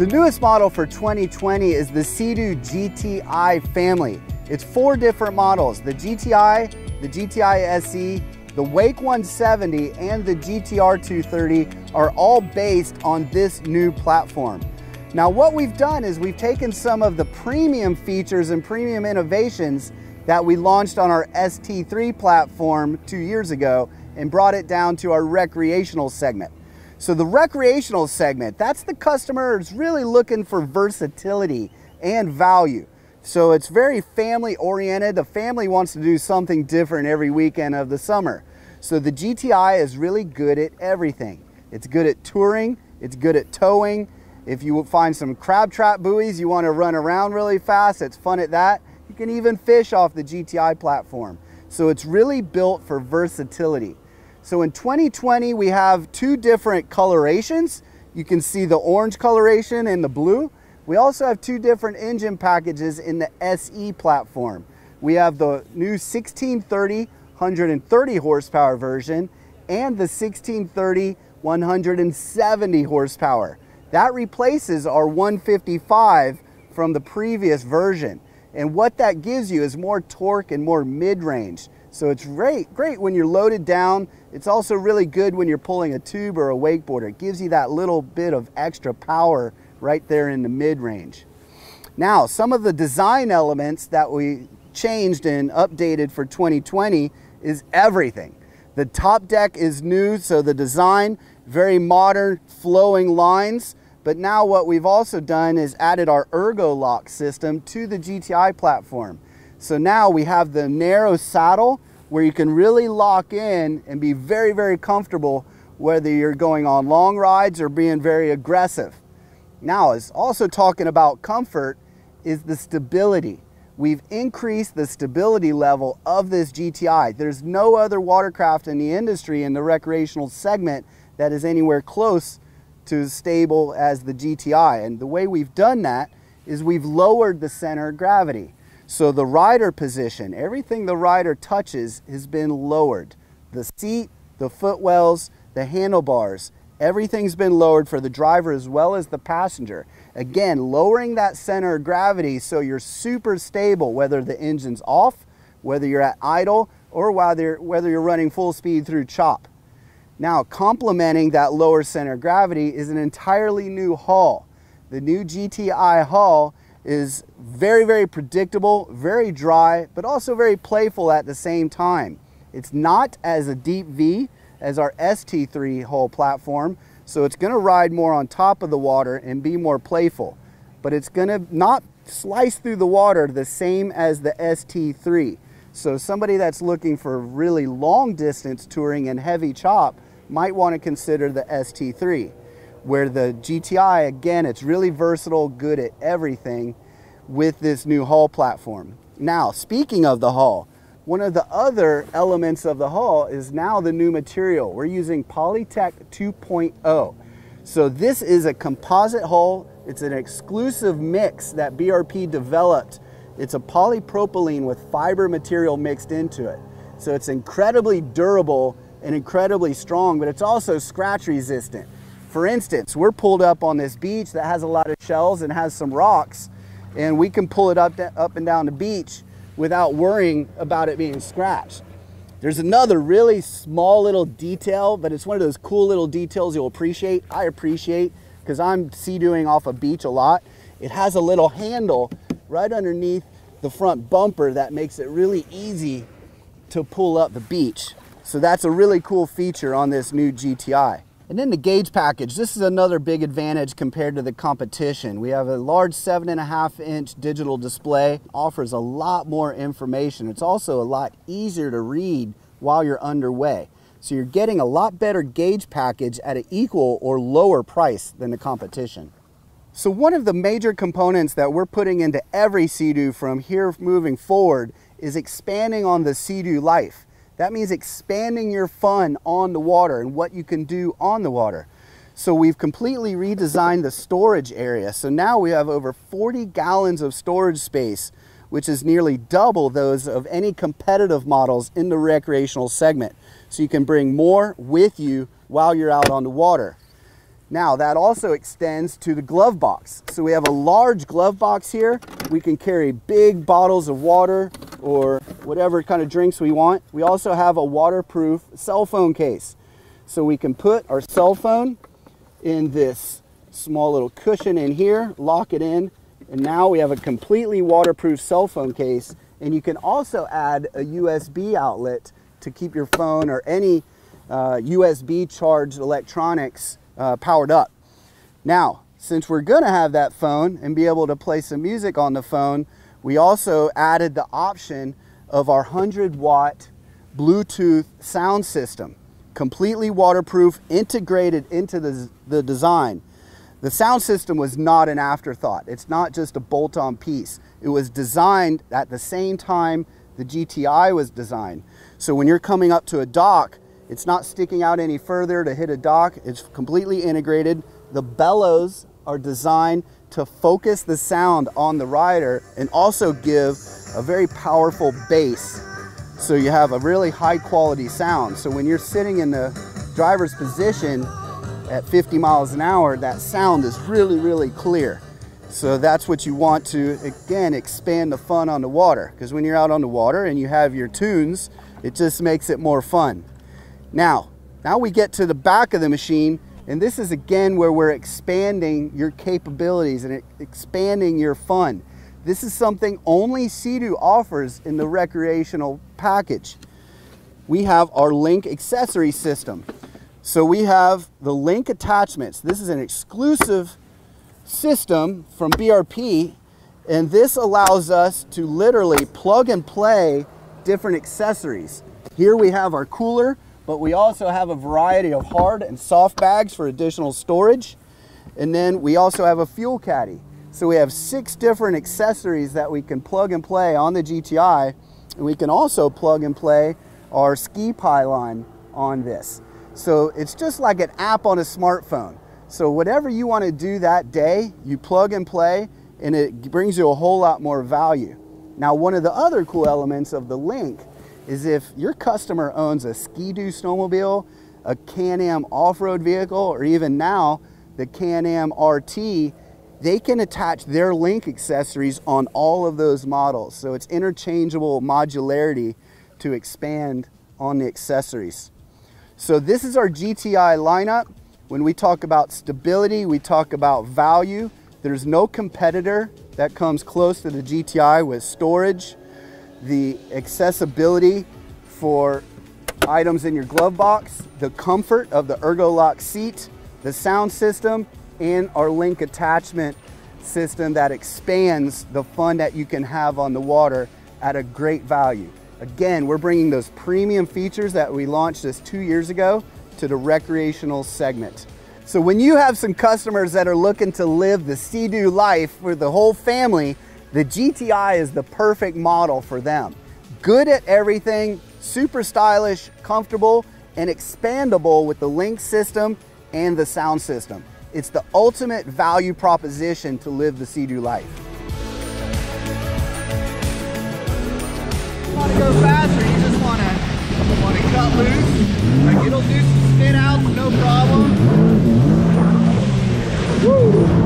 The newest model for 2020 is the Sea-Doo GTI family. It's four different models, the GTI, the GTI SE, the Wake 170, and the GTR 230 are all based on this new platform. Now what we've done is we've taken some of the premium features and premium innovations that we launched on our ST3 platform two years ago and brought it down to our recreational segment. So the recreational segment, that's the customer is really looking for versatility and value. So it's very family oriented. The family wants to do something different every weekend of the summer. So the GTI is really good at everything. It's good at touring, it's good at towing. If you find some crab trap buoys, you want to run around really fast, it's fun at that. You can even fish off the GTI platform. So it's really built for versatility. So in 2020, we have two different colorations. You can see the orange coloration and the blue. We also have two different engine packages in the SE platform. We have the new 1630 130 horsepower version and the 1630 170 horsepower. That replaces our 155 from the previous version. And what that gives you is more torque and more mid-range. So it's great, great when you're loaded down. It's also really good when you're pulling a tube or a wakeboarder. It gives you that little bit of extra power right there in the mid-range. Now, some of the design elements that we changed and updated for 2020 is everything. The top deck is new, so the design, very modern flowing lines. But now what we've also done is added our Ergolock system to the GTI platform. So now we have the narrow saddle where you can really lock in and be very, very comfortable whether you're going on long rides or being very aggressive. Now, is also talking about comfort is the stability. We've increased the stability level of this GTI. There's no other watercraft in the industry in the recreational segment that is anywhere close to as stable as the GTI. And the way we've done that is we've lowered the center of gravity. So the rider position, everything the rider touches has been lowered. The seat, the footwells, the handlebars, everything's been lowered for the driver as well as the passenger. Again, lowering that center of gravity so you're super stable, whether the engine's off, whether you're at idle, or whether, whether you're running full speed through chop. Now, complementing that lower center of gravity is an entirely new hull. The new GTI hull is very, very predictable, very dry, but also very playful at the same time. It's not as a deep V as our ST3 hull platform, so it's gonna ride more on top of the water and be more playful. But it's gonna not slice through the water the same as the ST3. So somebody that's looking for really long distance touring and heavy chop might want to consider the ST3, where the GTI, again, it's really versatile, good at everything with this new hull platform. Now, speaking of the hull, one of the other elements of the hull is now the new material. We're using Polytec 2.0. So this is a composite hull. It's an exclusive mix that BRP developed. It's a polypropylene with fiber material mixed into it. So it's incredibly durable and incredibly strong, but it's also scratch resistant. For instance, we're pulled up on this beach that has a lot of shells and has some rocks, and we can pull it up, up and down the beach without worrying about it being scratched. There's another really small little detail, but it's one of those cool little details you'll appreciate. I appreciate because I'm sea doing off a beach a lot. It has a little handle right underneath the front bumper that makes it really easy to pull up the beach. So that's a really cool feature on this new GTI. And then the gauge package, this is another big advantage compared to the competition. We have a large seven and a half inch digital display, offers a lot more information. It's also a lot easier to read while you're underway. So you're getting a lot better gauge package at an equal or lower price than the competition. So one of the major components that we're putting into every Sea-Doo from here moving forward is expanding on the Sea-Doo life. That means expanding your fun on the water and what you can do on the water. So we've completely redesigned the storage area. So now we have over 40 gallons of storage space, which is nearly double those of any competitive models in the recreational segment. So you can bring more with you while you're out on the water. Now that also extends to the glove box. So we have a large glove box here. We can carry big bottles of water or whatever kind of drinks we want. We also have a waterproof cell phone case. So we can put our cell phone in this small little cushion in here, lock it in, and now we have a completely waterproof cell phone case. And you can also add a USB outlet to keep your phone or any uh, USB charged electronics uh, powered up. Now, since we're to have that phone and be able to play some music on the phone, we also added the option of our 100 watt Bluetooth sound system, completely waterproof, integrated into the, the design. The sound system was not an afterthought. It's not just a bolt-on piece. It was designed at the same time the GTI was designed. So when you're coming up to a dock, it's not sticking out any further to hit a dock. It's completely integrated. The bellows are designed to focus the sound on the rider and also give a very powerful bass. So you have a really high quality sound. So when you're sitting in the driver's position at 50 miles an hour, that sound is really, really clear. So that's what you want to, again, expand the fun on the water. Because when you're out on the water and you have your tunes, it just makes it more fun. Now, now we get to the back of the machine and this is again where we're expanding your capabilities and expanding your fun. This is something only Sea-Doo offers in the recreational package. We have our LinQ accessory system. So we have the LinQ attachments. This is an exclusive system from BRP and this allows us to literally plug and play different accessories. Here we have our cooler but we also have a variety of hard and soft bags for additional storage. And then we also have a fuel caddy. So we have six different accessories that we can plug and play on the GTI. And we can also plug and play our ski pylon on this. So it's just like an app on a smartphone. So whatever you want to do that day, you plug and play and it brings you a whole lot more value. Now, one of the other cool elements of the LinQ is if your customer owns a Ski-Doo snowmobile, a Can-Am off-road vehicle, or even now the Can-Am RT, they can attach their LinQ accessories on all of those models. So it's interchangeable modularity to expand on the accessories. So this is our GTI lineup. When we talk about stability, we talk about value. There's no competitor that comes close to the GTI with storage, the accessibility for items in your glove box, the comfort of the Ergolock seat, the sound system, and our LinQ attachment system that expands the fun that you can have on the water at a great value. Again, we're bringing those premium features that we launched just two years ago to the recreational segment. So when you have some customers that are looking to live the Sea-Doo life for the whole family, the GTI is the perfect model for them. Good at everything, super stylish, comfortable, and expandable with the LinQ system and the sound system. It's the ultimate value proposition to live the Sea-Doo life. Want to go faster, you just want to, want to cut loose. Like it'll do some spin outs, no problem. Woo!